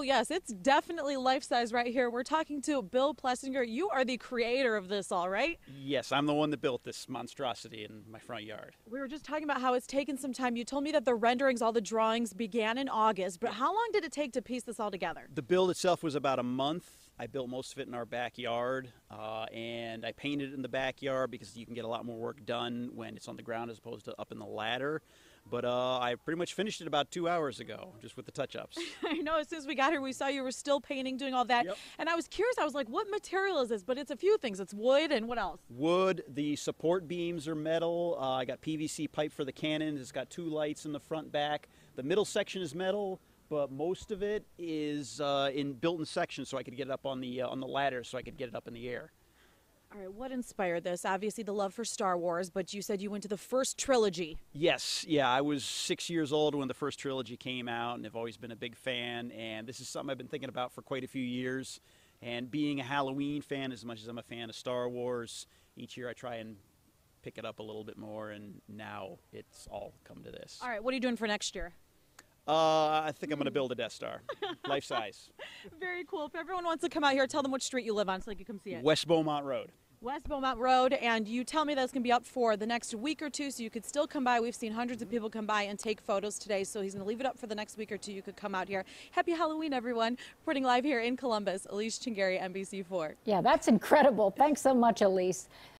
Oh, yes, it's definitely life size right here. We're talking to Bill Plessinger. You are the creator of this, all right? Yes, I'm the one that built this monstrosity in my front yard. We were just talking about how it's taken some time. You told me that the renderings, all the drawings began in August, but how long did it take to piece this all together? The build itself was about a month. I built most of it in our backyard, uh, and I painted it in the backyard because you can get a lot more work done when it's on the ground as opposed to up in the ladder. But uh, I pretty much finished it about two hours ago, just with the touch-ups. I know as soon as we got here, we saw you were still painting, doing all that. Yep. And I was curious. I was like, what material is this? But it's a few things. It's wood and what else? Wood, the support beams are metal. Uh, I got PVC pipe for the cannons. It's got two lights in the front back. The middle section is metal, but most of it is uh, in built in sections, so I could get it up on the uh, on the ladder, so I could get it up in the air. All right, what inspired this? Obviously, the love for Star Wars, but you said you went to the first trilogy. Yes, yeah, I was six years old when the first trilogy came out, and I've always been a big fan. And this is something I've been thinking about for quite a few years. And being a Halloween fan, as much as I'm a fan of Star Wars, each year I try and pick it up a little bit more. And now it's all come to this. All right, what are you doing for next year? Uh, I think I'm going to build a Death Star, life size, Very cool. If everyone wants to come out here, tell them which street you live on so they can come see it. West Beaumont Road. West Beaumont Road, and you tell me that's going to be up for the next week or two, so you could still come by. We've seen hundreds of people come by and take photos today, so he's going to leave it up for the next week or two. You could come out here. Happy Halloween, everyone. Reporting live here in Columbus, Elise Chingari, NBC4. Yeah, that's incredible. Thanks so much, Elise.